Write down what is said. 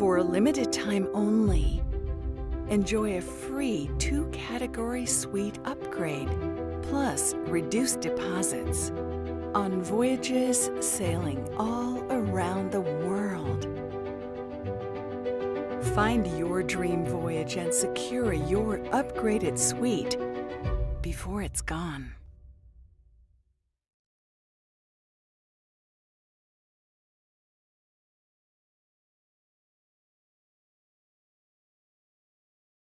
For a limited time only, enjoy a free two category suite upgrade, plus reduced deposits on voyages sailing all around the world. Find your dream voyage and secure your upgraded suite before it's gone.